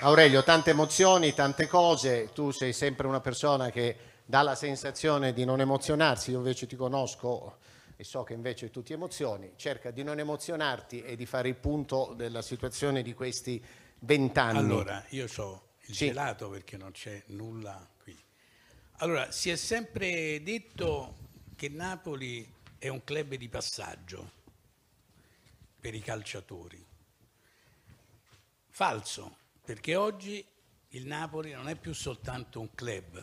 Aurelio, tante emozioni, tante cose, tu sei sempre una persona che dà la sensazione di non emozionarsi, io invece ti conosco e so che invece tu ti emozioni, cerca di non emozionarti e di fare il punto della situazione di questi vent'anni. Allora, io ho il sì. gelato perché non c'è nulla qui. Allora, si è sempre detto che Napoli è un club di passaggio per i calciatori. Falso, perché oggi il Napoli non è più soltanto un club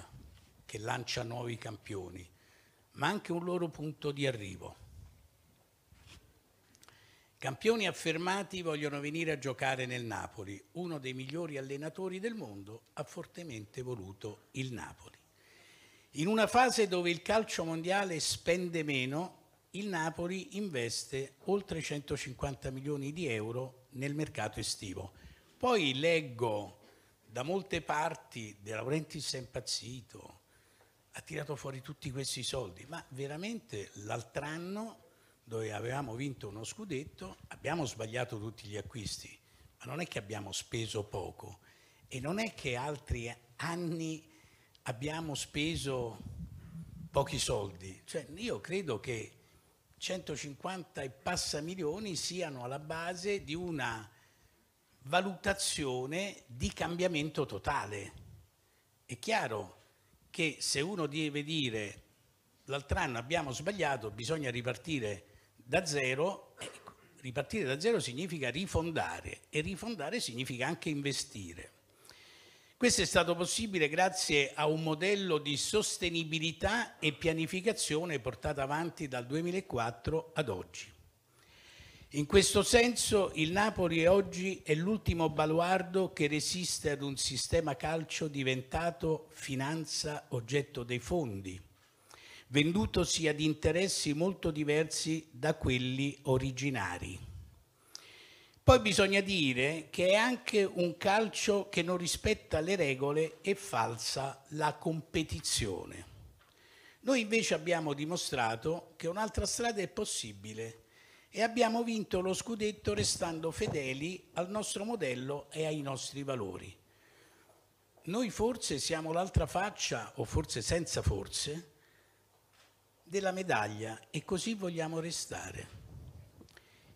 che lancia nuovi campioni, ma anche un loro punto di arrivo. Campioni affermati vogliono venire a giocare nel Napoli. Uno dei migliori allenatori del mondo ha fortemente voluto il Napoli. In una fase dove il calcio mondiale spende meno, il Napoli investe oltre 150 milioni di euro nel mercato estivo poi leggo da molte parti De Laurentiis è impazzito, ha tirato fuori tutti questi soldi, ma veramente l'altro anno dove avevamo vinto uno scudetto abbiamo sbagliato tutti gli acquisti, ma non è che abbiamo speso poco e non è che altri anni abbiamo speso pochi soldi, cioè, io credo che 150 e passa milioni siano alla base di una valutazione di cambiamento totale. È chiaro che se uno deve dire l'altro anno abbiamo sbagliato, bisogna ripartire da zero, eh, ripartire da zero significa rifondare e rifondare significa anche investire. Questo è stato possibile grazie a un modello di sostenibilità e pianificazione portato avanti dal 2004 ad oggi. In questo senso il Napoli oggi è l'ultimo baluardo che resiste ad un sistema calcio diventato finanza oggetto dei fondi, vendutosi ad interessi molto diversi da quelli originari. Poi bisogna dire che è anche un calcio che non rispetta le regole e falsa la competizione. Noi invece abbiamo dimostrato che un'altra strada è possibile e abbiamo vinto lo scudetto restando fedeli al nostro modello e ai nostri valori. Noi forse siamo l'altra faccia, o forse senza forse, della medaglia e così vogliamo restare.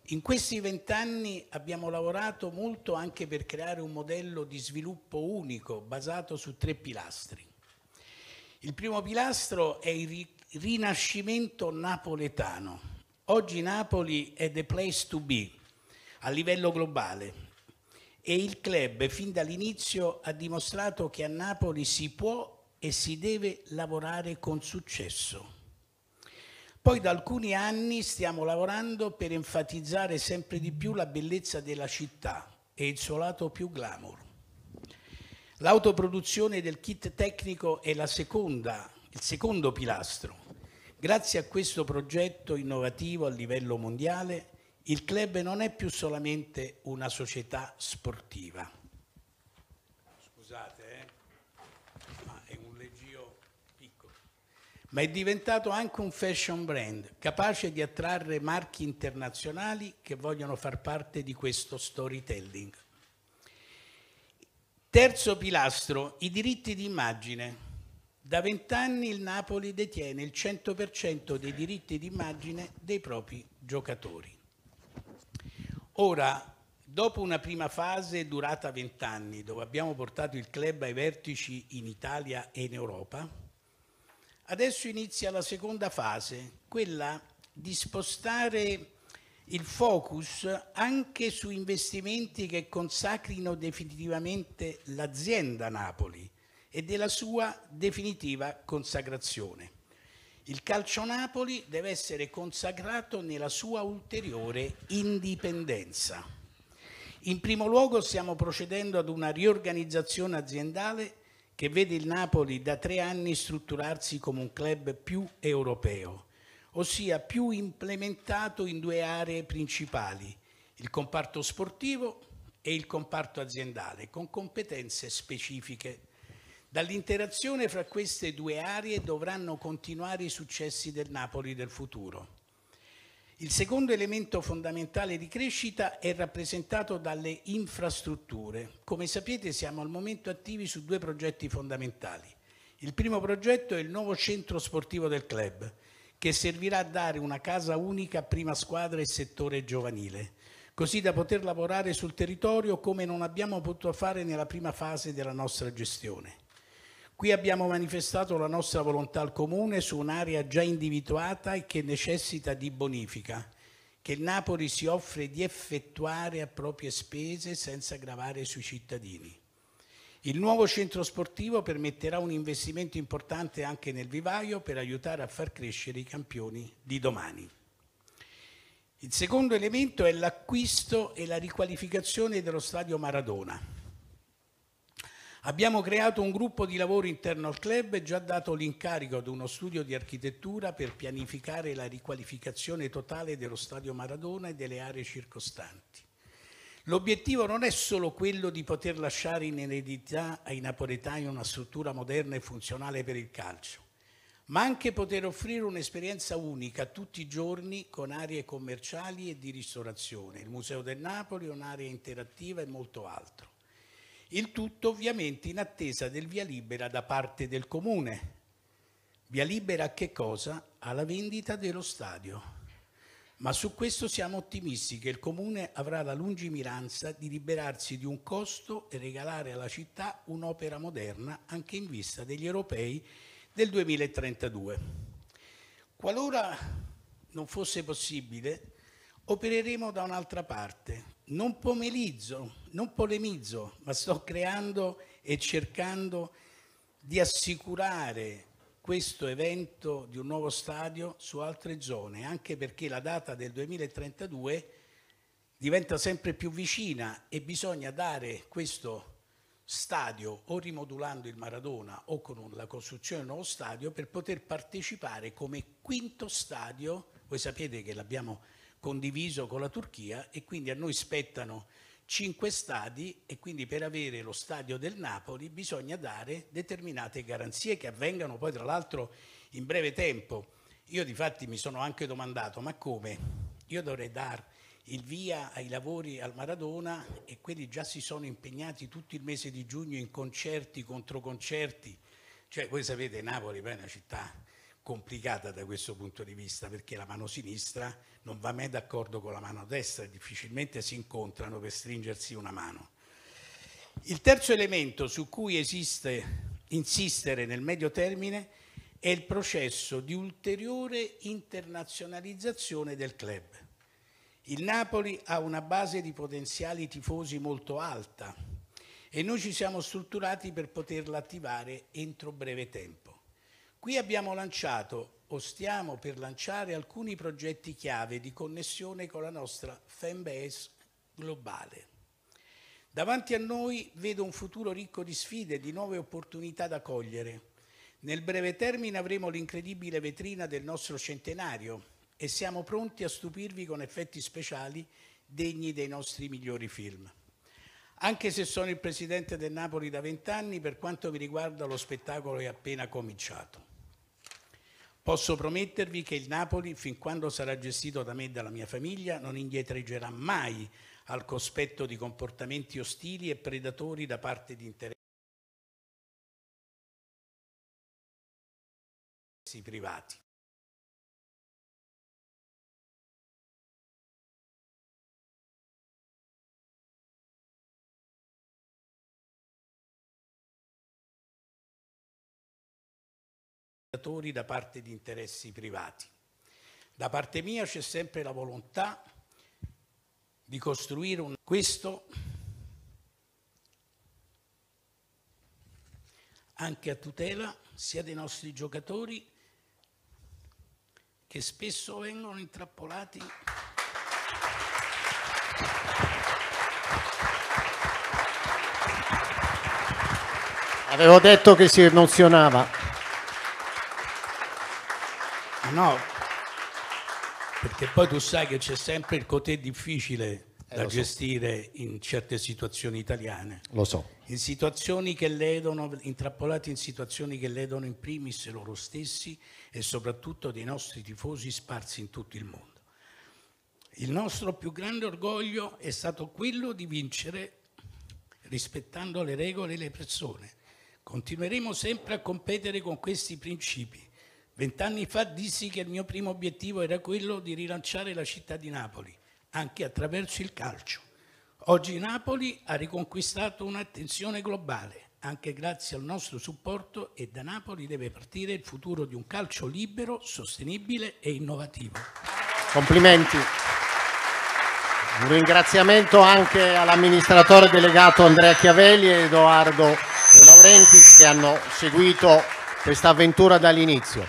In questi vent'anni abbiamo lavorato molto anche per creare un modello di sviluppo unico basato su tre pilastri. Il primo pilastro è il rinascimento napoletano Oggi Napoli è the place to be a livello globale e il club fin dall'inizio ha dimostrato che a Napoli si può e si deve lavorare con successo. Poi da alcuni anni stiamo lavorando per enfatizzare sempre di più la bellezza della città e il suo lato più glamour. L'autoproduzione del kit tecnico è seconda, il secondo pilastro Grazie a questo progetto innovativo a livello mondiale, il club non è più solamente una società sportiva. Scusate, eh? ma è un leggio piccolo. Ma è diventato anche un fashion brand, capace di attrarre marchi internazionali che vogliono far parte di questo storytelling. Terzo pilastro, i diritti di immagine. Da vent'anni il Napoli detiene il 100% dei diritti d'immagine dei propri giocatori. Ora, dopo una prima fase durata vent'anni, dove abbiamo portato il club ai vertici in Italia e in Europa, adesso inizia la seconda fase, quella di spostare il focus anche su investimenti che consacrino definitivamente l'azienda Napoli e della sua definitiva consacrazione. Il calcio Napoli deve essere consacrato nella sua ulteriore indipendenza. In primo luogo stiamo procedendo ad una riorganizzazione aziendale che vede il Napoli da tre anni strutturarsi come un club più europeo, ossia più implementato in due aree principali, il comparto sportivo e il comparto aziendale, con competenze specifiche Dall'interazione fra queste due aree dovranno continuare i successi del Napoli del futuro. Il secondo elemento fondamentale di crescita è rappresentato dalle infrastrutture. Come sapete siamo al momento attivi su due progetti fondamentali. Il primo progetto è il nuovo centro sportivo del club, che servirà a dare una casa unica a prima squadra e settore giovanile, così da poter lavorare sul territorio come non abbiamo potuto fare nella prima fase della nostra gestione. Qui abbiamo manifestato la nostra volontà al Comune su un'area già individuata e che necessita di bonifica, che il Napoli si offre di effettuare a proprie spese senza gravare sui cittadini. Il nuovo centro sportivo permetterà un investimento importante anche nel vivaio per aiutare a far crescere i campioni di domani. Il secondo elemento è l'acquisto e la riqualificazione dello stadio Maradona Abbiamo creato un gruppo di lavoro interno al club e già dato l'incarico ad uno studio di architettura per pianificare la riqualificazione totale dello stadio Maradona e delle aree circostanti. L'obiettivo non è solo quello di poter lasciare in eredità ai napoletani una struttura moderna e funzionale per il calcio, ma anche poter offrire un'esperienza unica tutti i giorni con aree commerciali e di ristorazione, il Museo del Napoli, un'area interattiva e molto altro. Il tutto ovviamente in attesa del via libera da parte del comune. Via libera a che cosa? Alla vendita dello stadio. Ma su questo siamo ottimisti che il comune avrà la lungimiranza di liberarsi di un costo e regalare alla città un'opera moderna anche in vista degli europei del 2032. Qualora non fosse possibile, opereremo da un'altra parte. Non pomelizzo, non polemizzo, ma sto creando e cercando di assicurare questo evento di un nuovo stadio su altre zone, anche perché la data del 2032 diventa sempre più vicina e bisogna dare questo stadio o rimodulando il Maradona o con la costruzione di un nuovo stadio per poter partecipare come quinto stadio, voi sapete che l'abbiamo condiviso con la Turchia e quindi a noi spettano cinque stadi e quindi per avere lo stadio del Napoli bisogna dare determinate garanzie che avvengano poi tra l'altro in breve tempo. Io di fatti mi sono anche domandato ma come? Io dovrei dare il via ai lavori al Maradona e quelli già si sono impegnati tutto il mese di giugno in concerti, controconcerti. Cioè voi sapete Napoli è una città complicata da questo punto di vista perché la mano sinistra non va mai d'accordo con la mano destra e difficilmente si incontrano per stringersi una mano. Il terzo elemento su cui esiste insistere nel medio termine è il processo di ulteriore internazionalizzazione del club. Il Napoli ha una base di potenziali tifosi molto alta e noi ci siamo strutturati per poterla attivare entro breve tempo. Qui abbiamo lanciato o stiamo per lanciare alcuni progetti chiave di connessione con la nostra fanbase globale. Davanti a noi vedo un futuro ricco di sfide e di nuove opportunità da cogliere. Nel breve termine avremo l'incredibile vetrina del nostro centenario e siamo pronti a stupirvi con effetti speciali degni dei nostri migliori film. Anche se sono il presidente del Napoli da vent'anni, per quanto mi riguarda lo spettacolo è appena cominciato. Posso promettervi che il Napoli, fin quando sarà gestito da me e dalla mia famiglia, non indietreggerà mai al cospetto di comportamenti ostili e predatori da parte di interessi privati. Da parte di interessi privati. Da parte mia c'è sempre la volontà di costruire un... questo anche a tutela sia dei nostri giocatori che spesso vengono intrappolati Avevo detto che si emozionava. No, perché poi tu sai che c'è sempre il cotè difficile eh, da gestire so. in certe situazioni italiane. Lo so. In situazioni che ledono, intrappolati in situazioni che ledono in primis loro stessi e soprattutto dei nostri tifosi sparsi in tutto il mondo. Il nostro più grande orgoglio è stato quello di vincere rispettando le regole e le persone. Continueremo sempre a competere con questi principi. Vent'anni fa dissi che il mio primo obiettivo era quello di rilanciare la città di Napoli, anche attraverso il calcio. Oggi Napoli ha riconquistato un'attenzione globale, anche grazie al nostro supporto e da Napoli deve partire il futuro di un calcio libero, sostenibile e innovativo. Complimenti. Un ringraziamento anche all'amministratore delegato Andrea Chiavelli ed Edoardo De Laurentiis che hanno seguito questa avventura dall'inizio.